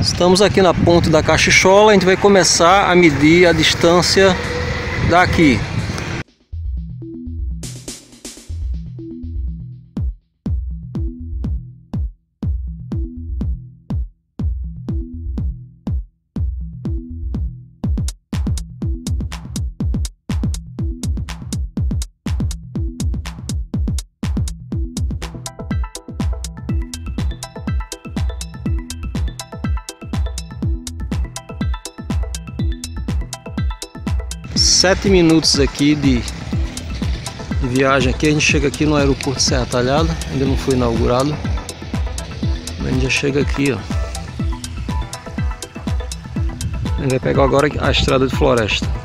Estamos aqui na ponte da Cachichola, a gente vai começar a medir a distância daqui. Sete minutos aqui de, de, viagem aqui. A gente chega aqui no aeroporto Serra Talhada, ainda não foi inaugurado. A gente já chega aqui, ó. A gente vai pegar agora a estrada de floresta.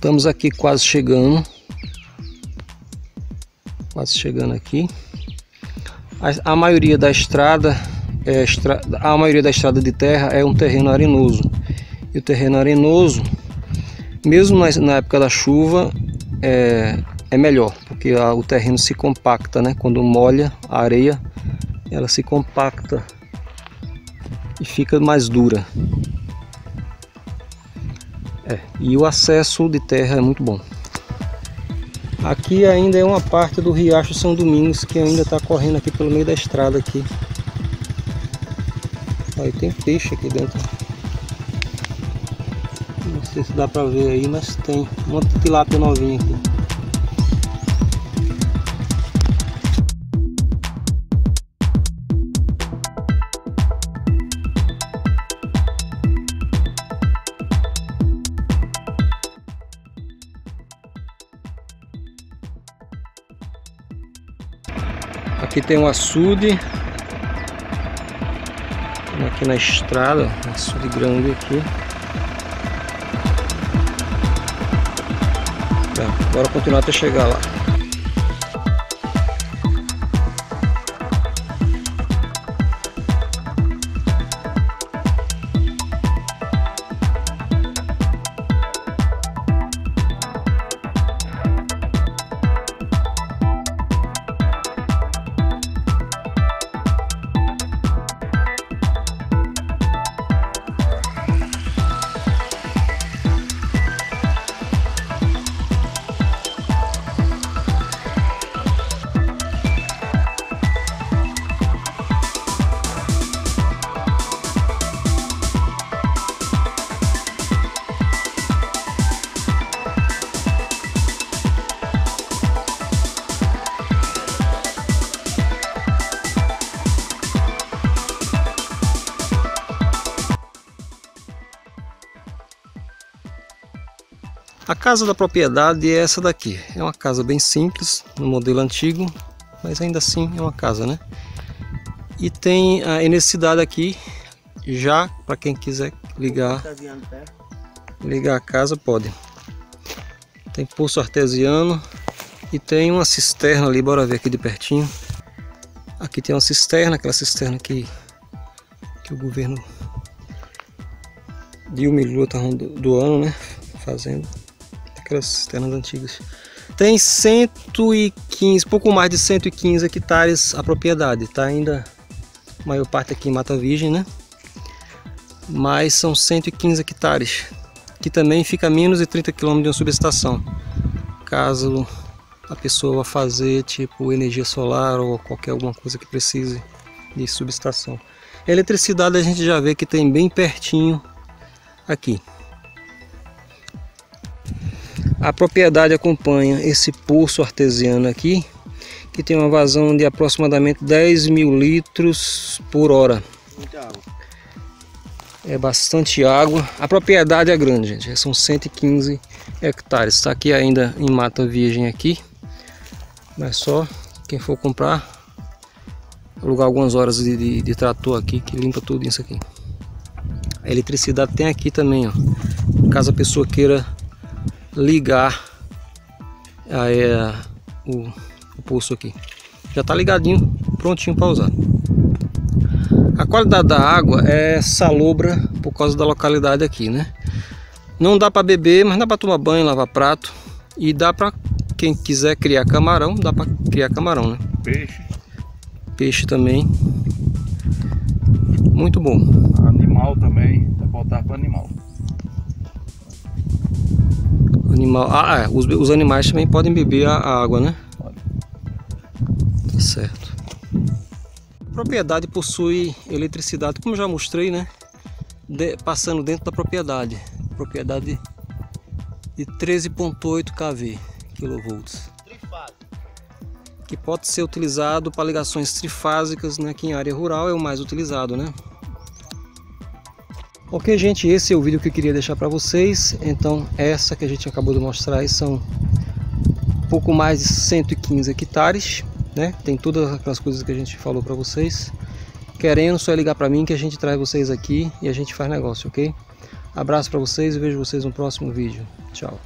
Estamos aqui quase chegando. Quase chegando aqui. A, a maioria da estrada é estra, a maioria da estrada de terra é um terreno arenoso. E o terreno arenoso, mesmo na, na época da chuva, é, é melhor, porque a, o terreno se compacta, né? Quando molha a areia, ela se compacta e fica mais dura. É, e o acesso de terra é muito bom. Aqui ainda é uma parte do Riacho São Domingos que ainda está correndo aqui pelo meio da estrada aqui. Aí tem peixe aqui dentro. Não sei se dá para ver aí, mas tem uma tilápia novinha aqui. Aqui tem um açude. Aqui na estrada, açude grande aqui. Tá, bora continuar até chegar lá. A casa da propriedade é essa daqui. É uma casa bem simples, no modelo antigo, mas ainda assim é uma casa, né? E tem a necessidade aqui, já para quem quiser ligar, ligar a casa, pode. Tem poço artesiano e tem uma cisterna ali, bora ver aqui de pertinho. Aqui tem uma cisterna, aquela cisterna que, que o governo Dilma e Lula estavam doando, né? Fazendo aquelas cisternas antigas. Tem 115, pouco mais de 115 hectares a propriedade, tá ainda a maior parte aqui em Mata Virgem, né? Mas são 115 hectares, que também fica a menos de 30 km de uma subestação. Caso a pessoa vá fazer tipo energia solar ou qualquer alguma coisa que precise de subestação. A eletricidade a gente já vê que tem bem pertinho aqui. A propriedade acompanha esse poço artesiano aqui, que tem uma vazão de aproximadamente 10 mil litros por hora. É bastante água. A propriedade é grande, gente. São 115 hectares. Está aqui ainda em mata virgem aqui. Mas só quem for comprar, alugar algumas horas de, de, de trator aqui que limpa tudo isso aqui. A eletricidade tem aqui também, ó. Caso a pessoa queira ligar aí, é, o, o pulso aqui. Já está ligadinho, prontinho para usar. A qualidade da água é salobra por causa da localidade aqui, né? Não dá para beber, mas dá para tomar banho, lavar prato e dá para quem quiser criar camarão, dá para criar camarão, né? Peixe. Peixe também. Muito bom. Animal também, para botar para animal. Animal. Ah, é. Os, os animais também podem beber a, a água, né? Pode. Tá certo. A propriedade possui eletricidade, como já mostrei, né? De, passando dentro da propriedade. Propriedade de 13.8 kV, kilovolts. Que pode ser utilizado para ligações trifásicas, né? Que em área rural é o mais utilizado, né? Ok, gente, esse é o vídeo que eu queria deixar para vocês. Então, essa que a gente acabou de mostrar aí são pouco mais de 115 hectares, né? Tem todas aquelas coisas que a gente falou para vocês. Querendo, só é ligar para mim que a gente traz vocês aqui e a gente faz negócio, ok? Abraço para vocês e vejo vocês no próximo vídeo. Tchau.